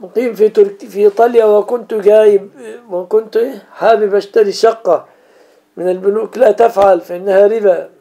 مقيم في تركيا في إيطاليا وكنت جايب وكنت حابب أشتري شقة من البنوك. لا تفعل فإنها ربا.